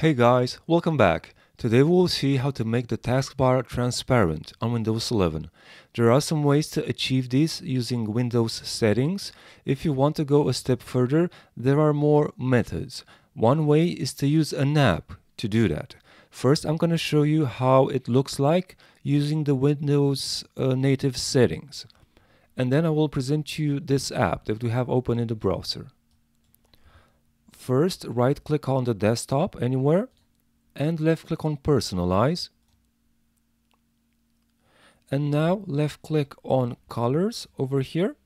Hey guys, welcome back. Today we will see how to make the taskbar transparent on Windows 11. There are some ways to achieve this using Windows settings. If you want to go a step further, there are more methods. One way is to use an app to do that. First, I'm going to show you how it looks like using the Windows uh, native settings. And then I will present you this app that we have open in the browser. First, right click on the desktop anywhere and left click on personalize. And now left click on colors over here.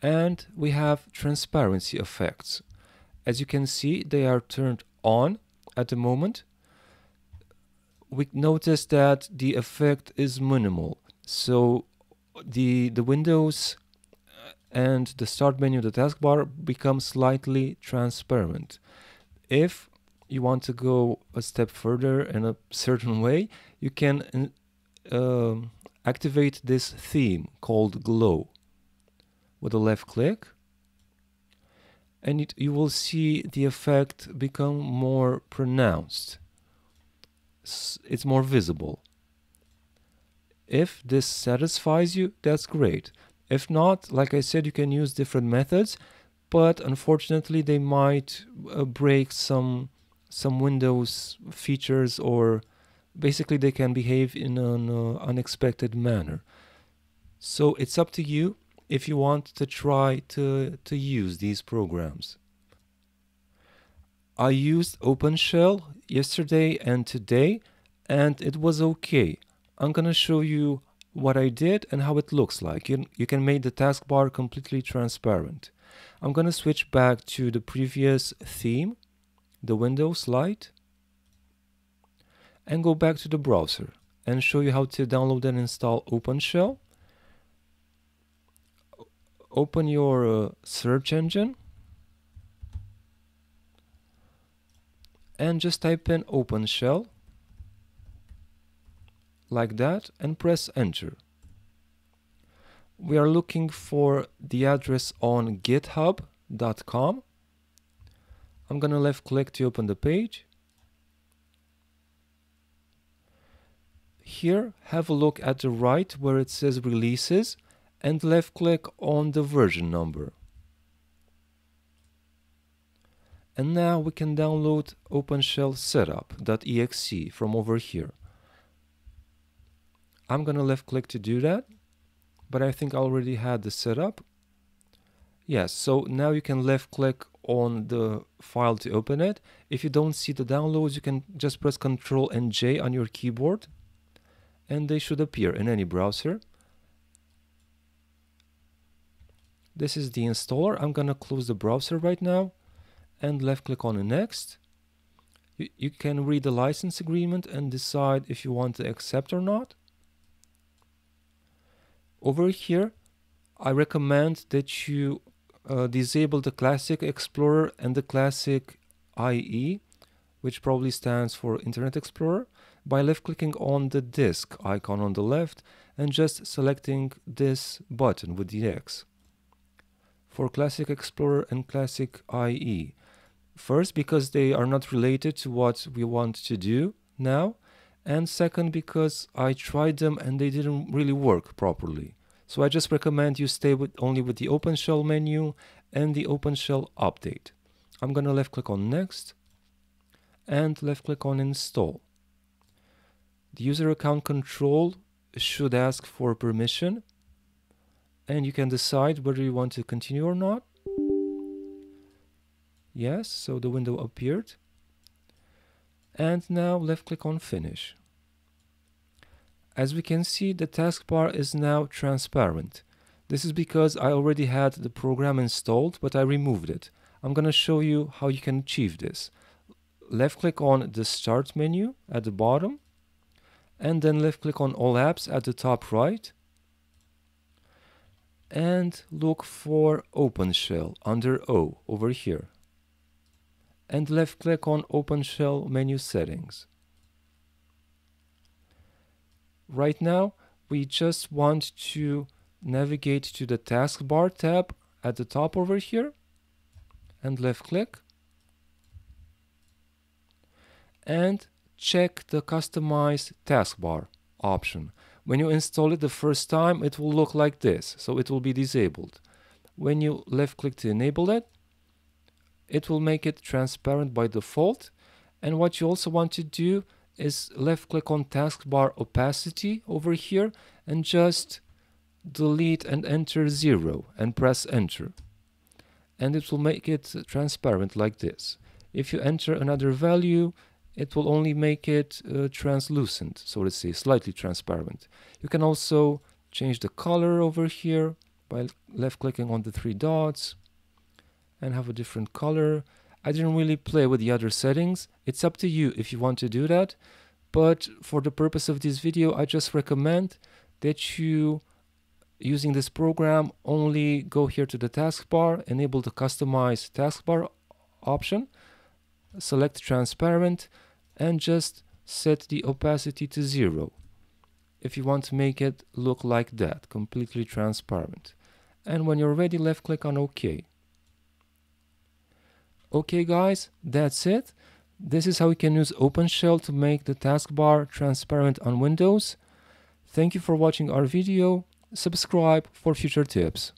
And we have transparency effects. As you can see, they are turned on at the moment. We notice that the effect is minimal. So the, the windows and the start menu the taskbar becomes slightly transparent. If you want to go a step further in a certain way, you can uh, activate this theme called glow with a left click and it, you will see the effect become more pronounced. It's more visible. If this satisfies you, that's great. If not, like I said, you can use different methods, but unfortunately they might uh, break some some Windows features or basically they can behave in an uh, unexpected manner. So it's up to you if you want to try to, to use these programs. I used OpenShell yesterday and today and it was okay. I'm gonna show you what I did and how it looks like. You, you can make the taskbar completely transparent. I'm going to switch back to the previous theme, the Windows Light, and go back to the browser and show you how to download and install OpenShell. Open your uh, search engine and just type in OpenShell like that and press enter. We are looking for the address on github.com. I'm gonna left click to open the page. Here, have a look at the right where it says releases and left click on the version number. And now we can download OpenShell setup.exe from over here. I'm gonna left click to do that but I think I already had the setup. Yes so now you can left click on the file to open it. If you don't see the downloads you can just press ctrl and J on your keyboard and they should appear in any browser. This is the installer. I'm gonna close the browser right now and left click on next. You, you can read the license agreement and decide if you want to accept or not over here, I recommend that you uh, disable the Classic Explorer and the Classic IE, which probably stands for Internet Explorer, by left-clicking on the disk icon on the left and just selecting this button with the X. For Classic Explorer and Classic IE. First, because they are not related to what we want to do now, and second because I tried them and they didn't really work properly. So I just recommend you stay with only with the OpenShell menu and the OpenShell update. I'm to left click on next and left click on install. The user account control should ask for permission and you can decide whether you want to continue or not. Yes, so the window appeared. And now left click on finish. As we can see, the taskbar is now transparent. This is because I already had the program installed, but I removed it. I'm going to show you how you can achieve this. Left click on the start menu at the bottom, and then left click on all apps at the top right, and look for OpenShell under O over here and left click on OpenShell menu settings right now we just want to navigate to the taskbar tab at the top over here and left click and check the customize taskbar option. When you install it the first time it will look like this so it will be disabled. When you left click to enable it it will make it transparent by default and what you also want to do is left click on taskbar opacity over here and just delete and enter zero and press enter. And it will make it transparent like this. If you enter another value, it will only make it uh, translucent, so to say, slightly transparent. You can also change the color over here by left clicking on the three dots and have a different color. I didn't really play with the other settings. It's up to you if you want to do that. But for the purpose of this video, I just recommend that you, using this program, only go here to the taskbar, enable the customize taskbar option, select transparent, and just set the opacity to zero if you want to make it look like that, completely transparent. And when you're ready, left click on OK. Okay guys, that's it. This is how you can use OpenShell to make the taskbar transparent on Windows. Thank you for watching our video. Subscribe for future tips.